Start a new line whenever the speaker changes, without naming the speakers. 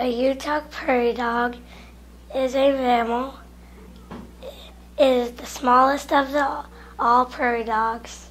A Utah prairie dog is a mammal. It is the smallest of the all prairie dogs.